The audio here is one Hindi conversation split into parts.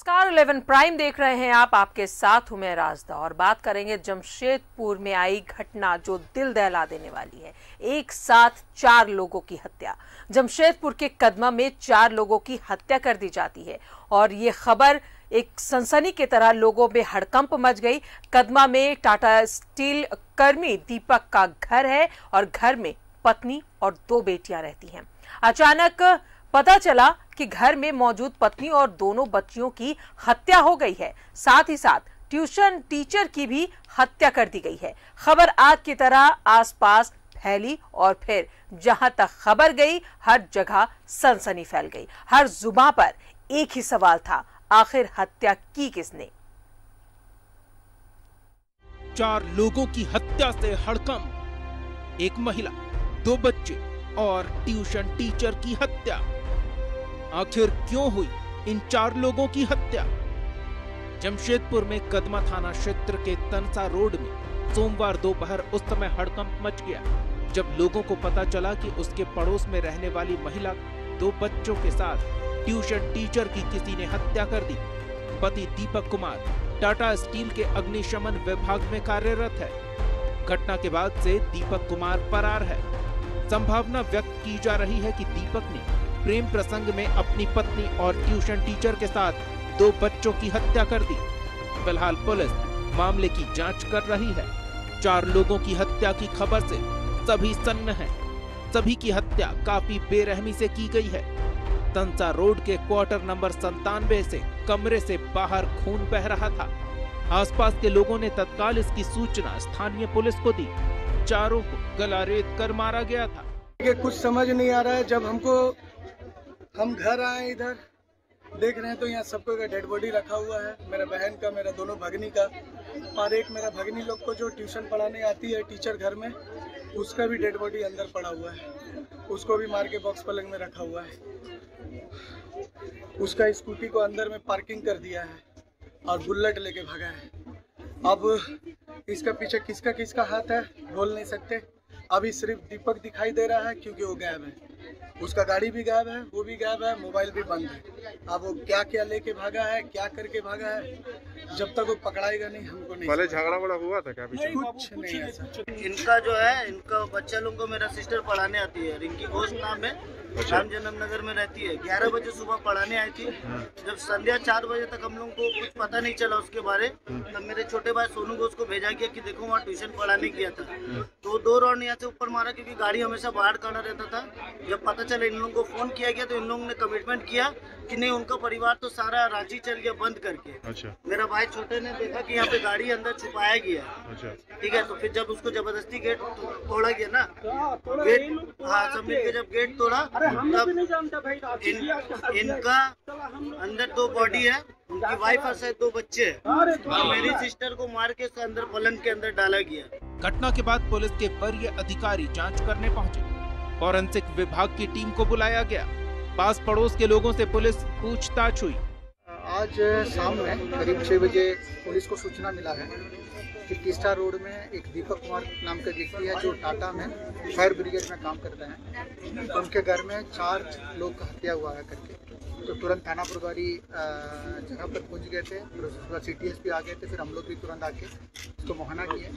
नमस्कार 11 प्राइम देख रहे हैं आप, आपके साथ हूँ मैं राजदा और बात करेंगे जमशेदपुर में आई घटना जो दिल दहला देने वाली है। एक साथ चार लोगों की हत्या। जमशेदपुर के कदमा में चार लोगों की हत्या कर दी जाती है और ये खबर एक सनसनी की तरह लोगों में हड़कंप मच गई। कदमा में टाटा स्टील कर्मी दीपक का घर है और घर में पत्नी और दो बेटियाँ रहती हैं। अचानक पता चला कि घर में मौजूद पत्नी और दोनों बच्चियों की हत्या हो गई है। साथ ही साथ ट्यूशन टीचर की भी हत्या कर दी गई है। खबर आग की तरह आसपास फैली और फिर जहाँ तक खबर गई, हर जगह सनसनी फैल गई। हर जुबा पर एक ही सवाल था, आखिर हत्या की किसने? चार लोगों की हत्या से हड़कम एक महिला, दो बच्चे और ट्यूशन टीचर की हत्या। आखिर क्यों हुई इन चार लोगों की हत्या? जमशेदपुर में कदमा थाना क्षेत्र के तनसा रोड में सोमवार दोपहर उस समय हड़कंप मच गया, जब लोगों को पता चला कि उसके पड़ोस में रहने वाली महिला दो बच्चों के साथ ट्यूशन टीचर की किसी ने हत्या कर दी। पति दीपक कुमार, टाटा स्टील के अग्निशमन विभाग में कार्यरत है। घटना के बाद से दीपक कुमार फरार है। संभावना व्यक्त की जा रही है कि दीपक ने प्रेम प्रसंग में अपनी पत्नी और ट्यूशन टीचर के साथ दो बच्चों की हत्या कर दी। फ़िलहाल पुलिस मामले की जाँच कर रही है। चार लोगों की हत्या की खबर से सभी सन्न हैं। सभी की हत्या काफ़ी बेरहमी से की गई है। तंसा रोड के क्वार्टर नंबर संतानवे से कमरे से बाहर खून बह रहा था। आसपास के लोगों ने तत्काल इसकी सूचना स्थानीय पुलिस को दी। चारों को गला रेत कर मारा गया था। कुछ समझ नहीं आ रहा है। जब हमको हम घर आए इधर, देख रहे हैं तो यहाँ सबको का डेड बॉडी रखा हुआ है, मेरा बहन का, मेरा दोनों भगनी का। और एक मेरा भगनी लोग को जो ट्यूशन पढ़ाने आती है टीचर घर में, उसका भी डेड बॉडी अंदर पड़ा हुआ है। उसको भी मार के बॉक्स पलंग में रखा हुआ है। उसका स्कूटी को अंदर में पार्किंग कर दिया है और बुलेट लेके भागा है। अब इसका पीछे किसका किसका हाथ है, बोल नहीं सकते। अभी सिर्फ़ दीपक दिखाई दे रहा है क्योंकि वो गायब है। उसका गाड़ी भी गायब है वो भी गायब है मोबाइल भी बंद है। अब वो क्या क्या लेके भागा है क्या करके भागा है जब तक वो पकड़ाएगा नहीं हमको नहीं पहले झगड़ा बड़ा हुआ था क्या पीछे? कुछ नहीं ऐसा। इनका जो है इनका बच्चा लोग को मेरा सिस्टर पढ़ाने आती है रिंकी घोष नाम है। अच्छा। राम जन्म नगर में रहती है। ग्यारह बजे सुबह पढ़ाने आई थी। जब संध्या चार बजे तक हम लोग को कुछ पता नहीं चला उसके बारे तब मेरे छोटे भाई सोनू घोष को भेजा गया कि देखो वहाँ ट्यूशन पढ़ाने गया था। तो दो राउंड यहाँ से ऊपर मारा क्योंकि गाड़ी हमेशा बाहर खड़ा रहता था। जब पता चला इन लोगों को फ़ोन किया गया तो इन लोगों ने कमिटमेंट किया कि नहीं उनका परिवार तो सारा रांची चल गया बंद करके। अच्छा। मेरा भाई छोटे ने देखा कि यहाँ पे गाड़ी अंदर छुपाया गया। अच्छा। ठीक है तो फिर जब उसको ज़बरदस्ती गेट तोड़ा गया ना गेट हाँ सब मिलके जब गेट तोड़ा तब इन, इनका अंदर दो बॉडी है उनकी वाइफ और शायद दो बच्चे हैं। और मेरी सिस्टर को मार के उसके अंदर पलंग के अंदर डाला गया। घटना के बाद पुलिस के वरीय अधिकारी जाँच करने पहुँचे। फॉरेंसिक विभाग की टीम को बुलाया गया। पास पड़ोस के लोगों से पुलिस पूछताछ हुई। आज शाम में करीब छह बजे पुलिस को सूचना मिला है कि तीस्ता रोड में एक दीपक कुमार नाम का व्यक्ति है जो टाटा में फायर ब्रिगेड में काम करते हैं। उनके घर में चार लोग का हत्या हुआ है करके। तो तुरंत थाना प्रभारी जगह पर पहुँच गए थे फिर उसके बाद सी टी आ गए थे फिर हम लोग भी तुरंत आके उसको मुहाना किए।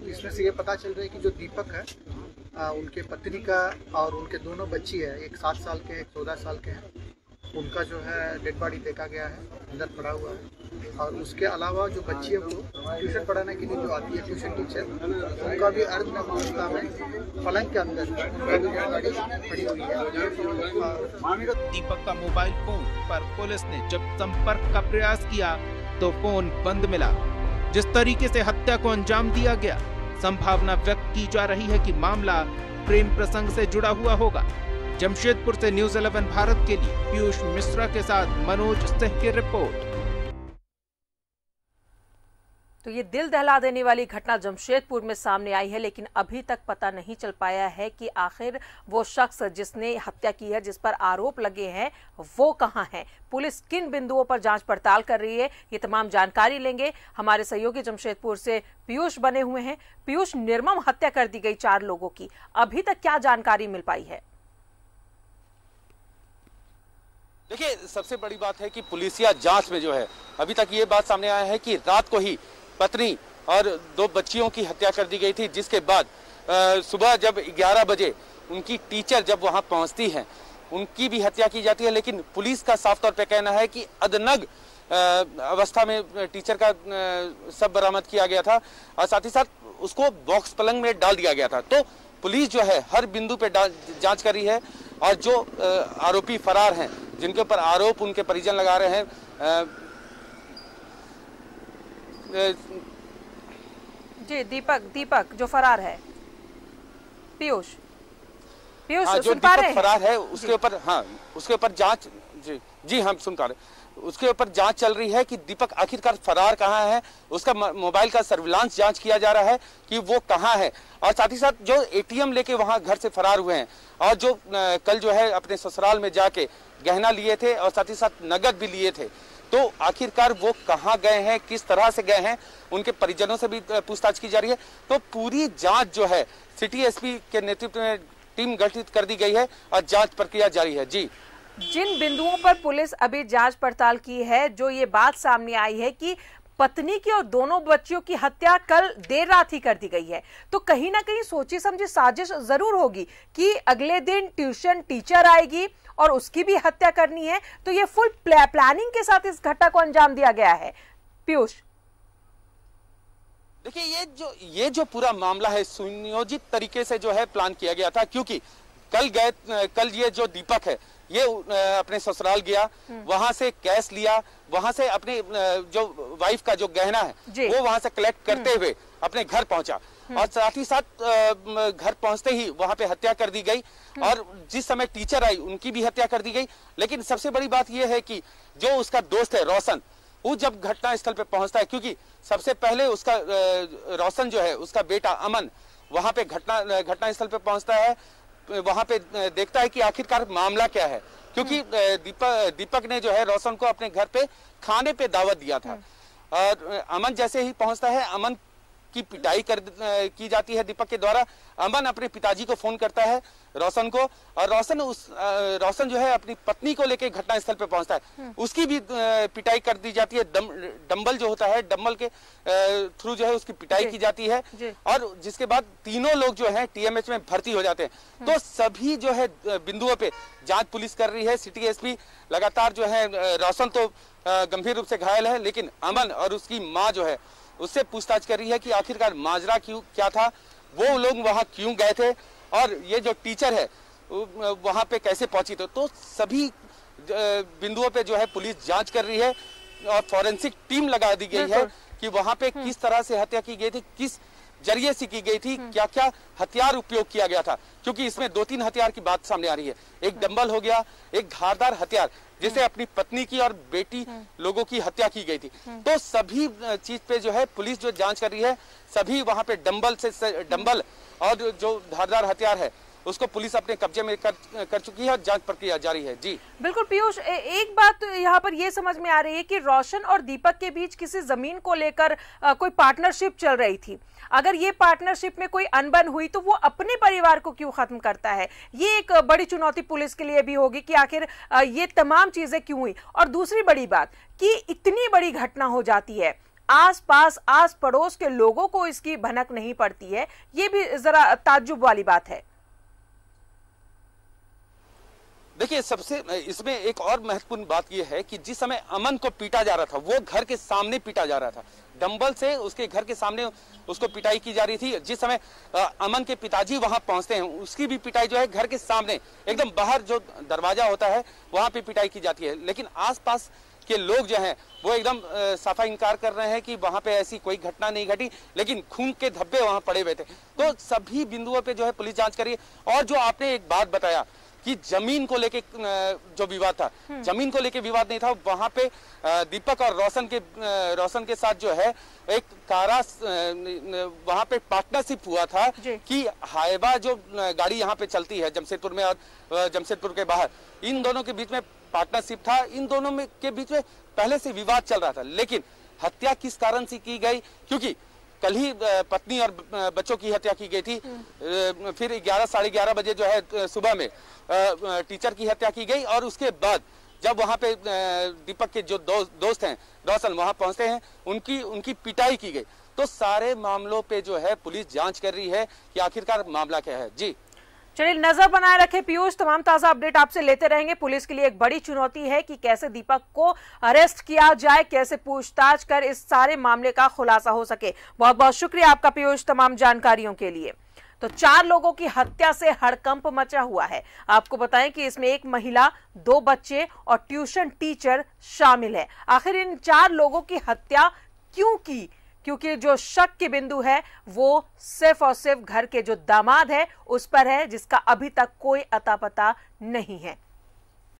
तो इसमें से ये पता चल रहा है कि जो दीपक है अ, उनके पत्नी का और उनके दोनों बच्ची है एक सात साल के एक चौदह साल के हैं। उनका जो है डेड बॉडी देखा गया है, अंदर पड़ा हुआ है। और उसके अलावा जो बच्ची है वो ट्यूशन पढ़ाने के लिए जो आती है, ट्यूशन टीचर, उनका भी अर्ध अवस्था में पलंग के अंदर पड़ी हुई है। दीपक का मोबाइल फ़ोन पर पुलिस ने जब संपर्क का प्रयास किया तो फ़ोन बंद मिला। जिस तरीके से हत्या को अंजाम दिया गया, संभावना व्यक्त की जा रही है कि मामला प्रेम प्रसंग से जुड़ा हुआ होगा। जमशेदपुर से न्यूज़ 11 भारत के लिए पीयूष मिश्रा के साथ मनोज सिंह की रिपोर्ट। तो ये दिल दहला देने वाली घटना जमशेदपुर में सामने आई है, लेकिन अभी तक पता नहीं चल पाया है कि आखिर वो शख्स जिसने हत्या की है, जिस पर आरोप लगे हैं, वो कहाँ है? पुलिस किन बिंदुओं पर जाँच पड़ताल कर रही है, ये तमाम जानकारी लेंगे। हमारे सहयोगी जमशेदपुर से पीयूष बने हुए हैं। पीयूष, निर्मम हत्या कर दी गई चार लोगों की। अभी तक क्या जानकारी मिल पाई है? देखिए, सबसे बड़ी बात है कि पुलिसिया जाँच में जो है, अभी तक ये बात सामने आया है कि रात को ही पत्नी और दो बच्चियों की हत्या कर दी गई थी, जिसके बाद सुबह जब 11 बजे उनकी टीचर जब वहाँ पहुँचती हैं, उनकी भी हत्या की जाती है, लेकिन पुलिस का साफ़ तौर पर कहना है कि अदनग अवस्था में टीचर का सब बरामद किया गया था, और साथ ही साथ उसको बॉक्स पलंग में डाल दिया गया था। तो पुलिस जो है, हर बिंदु पे जाँच कर रही है और जो आरोपी फरार हैं जिनके ऊपर आरोप उनके परिजन लगा रहे हैं जी दीपक दीपक जो फरार है। पीयूष। पीयूष हाँ जो सुन पा रहे दीपक हैं? फरार है उसके ऊपर हाँ उसके ऊपर जाँच जी जी हम सुन पा रहे उसके ऊपर जाँच चल रही है कि दीपक आखिरकार फरार कहाँ है, उसका मोबाइल का सर्विलांस जाँच किया जा रहा है कि वो कहाँ है। और साथ ही साथ जो एटीएम लेके वहाँ घर से फरार हुए हैं, और जो कल जो है अपने ससुराल में जाके गहना लिए थे और साथ ही साथ नगद भी लिए थे। तो आखिरकार वो कहाँ गए हैं, किस तरह से गए हैं, उनके परिजनों से भी पूछताछ की जा रही है। तो पूरी जाँच जो है, सिटी एसपी के नेतृत्व में टीम गठित कर दी गई है और जाँच प्रक्रिया जारी है। जी। जिन बिंदुओं पर पुलिस अभी जाँच पड़ताल की है, जो ये बात सामने आई है कि पत्नी की और दोनों बच्चियों की हत्या कल देर रात ही कर दी गई है। तो कहीं ना कहीं सोची समझी साजिश ज़रूर होगी कि अगले दिन ट्यूशन टीचर आएगी और उसकी भी हत्या करनी है। तो ये फुल प्लानिंग के साथ इस घटना को अंजाम दिया गया है। पीयूष। देखिए, ये जो ये जो पूरा मामला है, सुनियोजित तरीके से जो है प्लान किया गया था, क्योंकि कल गए, कल ये जो दीपक है ये अपने ससुराल गया वहाँ से कैश लिया वहाँ से अपने जो वाइफ का जो गहना है वो वहाँ से कलेक्ट करते हुए अपने घर पहुँचा। और साथ ही साथ घर पहुँचते ही वहाँ पे हत्या कर दी गई। और जिस समय टीचर आई उनकी भी हत्या कर दी गई। लेकिन सबसे बड़ी बात यह है कि जो उसका दोस्त है रोशन वो जब घटना स्थल पे पहुँचता है क्योंकि सबसे पहले उसका रोशन जो है उसका बेटा अमन वहाँ पे घटना घटना स्थल पे पहुँचता है। वहाँ पे देखता है कि आखिरकार मामला क्या है। क्योंकि दीपक दीपक ने जो है रोशन को अपने घर पे खाने पे दावत दिया था। और अमन जैसे ही पहुँचता है अमन की पिटाई कर की जाती है दीपक के द्वारा। अमन अपने पिताजी को फ़ोन करता है रोशन को और रोशन उस रोशन जो है अपनी पत्नी को लेके घटना स्थल पे पहुँचता है। उसकी भी पिटाई कर दी जाती है। दम, डंबल जो होता है डंबल के थ्रू जो है उसकी पिटाई की जाती है और जिसके बाद तीनों लोग जो है टीएमएच में भर्ती हो जाते हैं। तो सभी जो है बिंदुओं पे जाँच पुलिस कर रही है। सिटी एसपी लगातार जो है रोशन तो गंभीर रूप से घायल है लेकिन अमन और उसकी माँ जो है उससे पूछताछ कर रही है कि आखिरकार माजरा क्यों क्या था? वो लोग वहाँ क्यों गए थे? और ये जो टीचर है वहाँ पे कैसे पहुँची तो, तो सभी बिंदुओं पे जो है पुलिस जाँच कर रही है और फॉरेंसिक टीम लगा दी गई है। कि वहाँ पे किस तरह से हत्या की गई थी किस ज़रिए से की गई थी क्या क्या हथियार उपयोग किया गया था। क्योंकि इसमें दो तीन हथियार की बात सामने आ रही है। एक डंबल हो गया एक धारदार हथियार जिसे अपनी पत्नी की और बेटी लोगों की हत्या की गई थी। तो सभी चीज़ पे जो है पुलिस जो जाँच कर रही है सभी वहाँ पे डंबल से से डंबल और जो धारदार हथियार है उसको पुलिस अपने कब्जे में कर, कर चुकी है जाँच प्रक्रिया जारी है। जी। बिल्कुल पीयूष एक बात यहाँ पर यह समझ में आ रही है कि रोशन और दीपक के बीच किसी ज़मीन को लेकर कोई पार्टनरशिप चल रही थी। अगर ये पार्टनरशिप में कोई अनबन हुई तो वो अपने परिवार को क्यों खत्म करता है? ये एक बड़ी चुनौती पुलिस के लिए भी होगी कि आखिर ये तमाम चीज़ें क्यों हुई? और दूसरी बड़ी बात कि इतनी बड़ी घटना हो जाती है। आस पास आस पड़ोस के लोगों को इसकी भनक नहीं पड़ती है। ये भी जरा ताज्जुब वाली बात है। देखिए, सबसे, इसमें एक और महत्वपूर्ण बात यह है कि जिस समय अमन को पीटा जा रहा था, वो घर के सामने पीटा जा रहा था। डंबल से उसके घर के सामने उसको पिटाई की जा रही थी। जिस समय अमन के पिताजी वहाँ पहुँचते हैं, उसकी भी पिटाई जो है घर के सामने, एकदम बाहर जो दरवाज़ा होता है, वहाँ पे पिटाई की जाती है। लेकिन आसपास के लोग जो हैं, वो एकदम साफा इनकार कर रहे हैं कि वहाँ पे ऐसी कोई घटना नहीं घटी, लेकिन खून के धब्बे वहाँ पड़े हुए थे। तो सभी बिंदुओं पे जो है पुलिस जाँच करिए और जो आपने एक बात बताया कि ज़मीन को लेके जो विवाद था ज़मीन को लेके विवाद नहीं था वहाँ पे दीपक और रोशन के रोशन के साथ जो है एक कारा वहाँ पे पार्टनरशिप हुआ था कि हाइबा जो गाड़ी यहाँ पे चलती है जमशेदपुर में और जमशेदपुर के बाहर इन दोनों के बीच में पार्टनरशिप था इन दोनों में के बीच में पहले से विवाद चल रहा था लेकिन हत्या किस कारण से की गई? क्योंकि कल ही पत्नी और बच्चों की हत्या की गई थी। फिर ग्यारह साढ़े ग्यारह बजे जो है सुबह में टीचर की हत्या की गई और उसके बाद जब वहाँ पे दीपक के जो दो, दोस्त हैं रोशन वहाँ पहुँचते हैं उनकी उनकी पिटाई की गई। तो सारे मामलों पे जो है पुलिस जाँच कर रही है कि आखिरकार मामला क्या है। जी। चलिए, नज़र बनाए रखे पीयूष, तमाम ताज़ा अपडेट आपसे लेते रहेंगे। पुलिस के लिए एक बड़ी चुनौती है कि कैसे दीपक को अरेस्ट किया जाए, कैसे पूछताछ कर इस सारे मामले का खुलासा हो सके। बहुत बहुत शुक्रिया आपका पीयूष, तमाम जानकारियों के लिए। तो चार लोगों की हत्या से हड़कंप मचा हुआ है। आपको बताएँ कि इसमें एक महिला, दो बच्चे और ट्यूशन टीचर शामिल है। आखिर इन चार लोगों की हत्या क्यों की? क्योंकि जो शक के बिंदु है, वो सिर्फ़ और सिर्फ़ घर के जो दामाद है, उस पर है जिसका अभी तक कोई अतापता नहीं है।